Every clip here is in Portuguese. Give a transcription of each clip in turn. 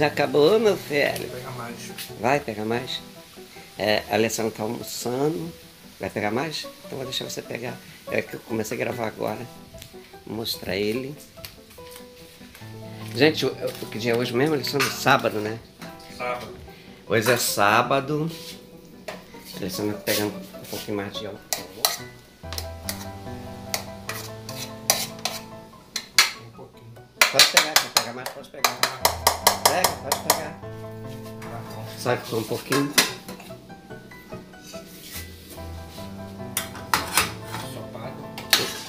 Já acabou, meu filho? Vou pegar mais. Vai pegar mais? É, a Alessandra tá almoçando. Vai pegar mais? Então vou deixar você pegar. É que eu comecei a gravar agora. Vou mostrar ele. Gente, o, que dia é hoje mesmo, Alessandra? Sábado, né? Sábado. Hoje é sábado. Alessandra tá pegando um pouquinho mais de álcool. Pode pegar, quer pegar mais? Pode pegar. Pega, pode pegar. Sabe só um pouquinho?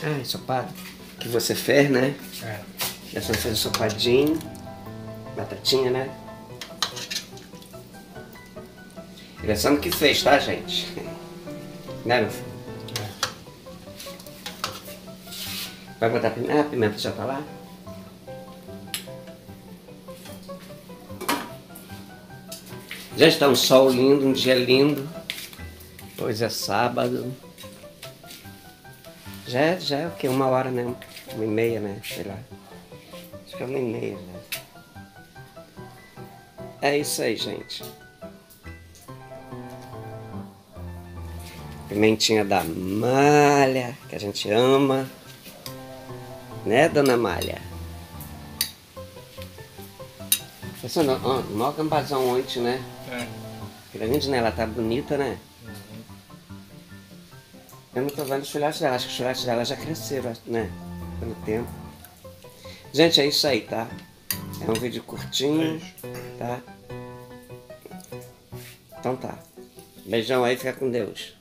Ah, ensopado. Que você fez, né? É. Essa fez ensopadinho. Batatinha, né? Alessandro que fez, tá, gente? Né, meu filho? Vai botar pimenta? Ah, a pimenta já tá lá? Já está um sol lindo, um dia lindo. Hoje é sábado. Já já é o quê? Uma hora, né? Uma e meia, né? Sei lá. Acho que é uma e meia, né? É isso aí, gente. Pimentinha da malha, que a gente ama. Né, dona Malha? Essa não, ó, maior gambazão ontem, né? É. Grande, né? Ela tá bonita, né? Eu não tô vendo os filhotes dela, acho que os filhotes dela já cresceram, né? Pelo tempo. Gente, é isso aí, tá? É um vídeo curtinho, tá? Então tá. Beijão aí, fica com Deus.